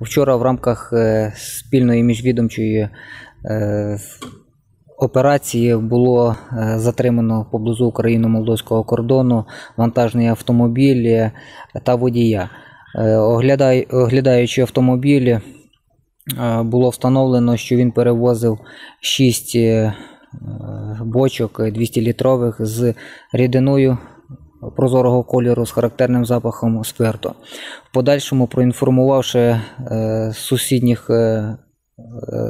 Вчора в рамках е, спільної міжвідомчої е, операції було е, затримано поблизу україно-молдовського кордону вантажний автомобіль та водія. Оглядаючи автомобіль, було встановлено, що він перевозив 6 бочок 200-літрових з рідиною прозорого кольору з характерним запахом спирту. В подальшому проінформувавши е, сусідніх, е, е,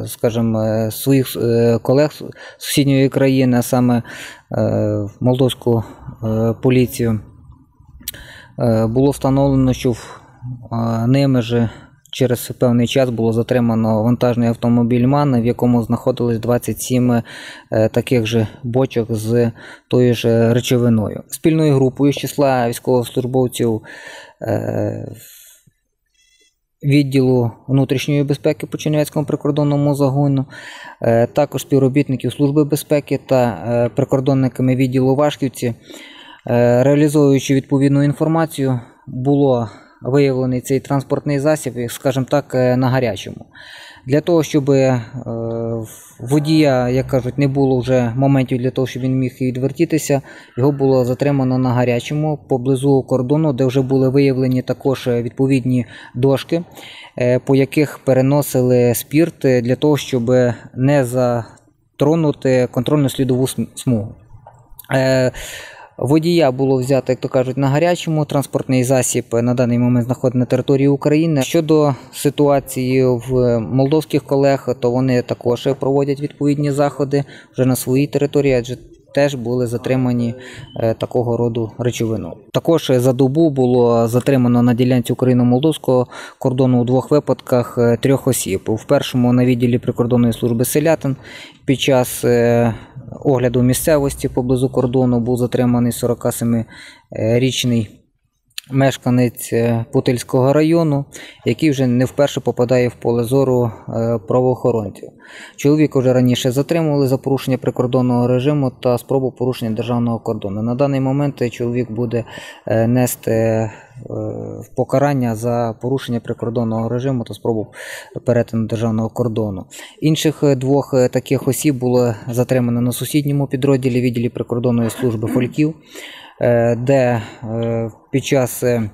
скажімо, своїх колег з сусідньої країни, а саме молдовську поліцію, було встановлено, що в- ними ж через певний час було затримано вантажний автомобіль МАН, в якому знаходилось 27 е, таких же бочок з тою ж речовиною. Спільною групою з числа військовослужбовців е, відділу внутрішньої безпеки по Чернівецькому прикордонному загону, е, також співробітників Служби безпеки та прикордонниками відділу Вашківці, реалізовуючи відповідну інформацію, було виявлений цей транспортний засіб, скажімо так, е, на гарячому. Для того, щоб е, водія, як кажуть, не було вже моментів для того, щоб він міг відвертітися, його було затримано на гарячому поблизу кордону, де вже були виявлені також е, відповідні дошки, по яких переносили спірт для того, щоб не затронути контрольно-слідову смугу. Водія було взято, як то кажуть, на гарячому. Транспортний засіб на даний момент знаходиться на території України. Щодо ситуації в молдовських колег, то вони також проводять відповідні заходи вже на своїй території, адже теж були затримані е, такого роду речовину. Також за добу було затримано на ділянці україно-молдовського кордону у двох випадках е, трьох осіб. В першому на відділі прикордонної служби селятин під час е, огляду місцевості поблизу кордону був затриманий 47-річний мешканець е, Путильського району, який вже не вперше попадає в поле зору е, правоохоронців. Чоловіка вже раніше затримували за порушення прикордонного режиму та спробу порушення державного кордону. На даний момент чоловік буде е, нести покарання за порушення прикордонного режиму та спробу перетину державного кордону. Інших двох таких осіб було затримано на сусідньому підрозділі відділі прикордонної служби Фольків, де е, під час е,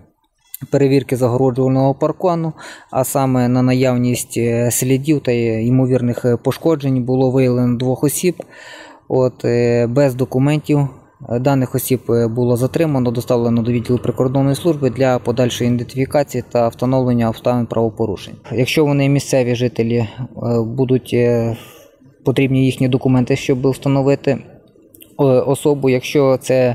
перевірки загороджувального паркану, а саме на наявність е, слідів та е, ймовірних е, пошкоджень було виявлено двох осіб. От, е, без документів е, даних осіб е, було затримано, доставлено до відділу прикордонної служби для подальшої ідентифікації та встановлення обставин правопорушень. Якщо вони місцеві жителі е, будуть е, потрібні їхні документи, щоб встановити е, особу, якщо це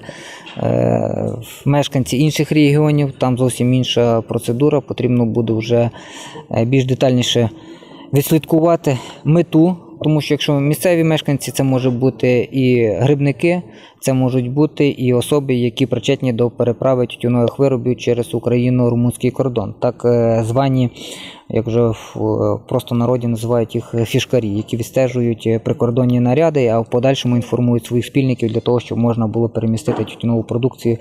е, мешканці інших регіонів, там зовсім інша процедура, потрібно буде вже е, більш детальніше відслідкувати мету. Тому що якщо місцеві мешканці, це можуть бути і грибники, це можуть бути і особи, які причетні до переправи тютюнових виробів через Україну-румунський кордон. Так е, звані, як вже в е, просто народі називають їх е, фішкарі, які відстежують прикордонні наряди, а в подальшому інформують своїх спільників для того, щоб можна було перемістити тютюнову продукцію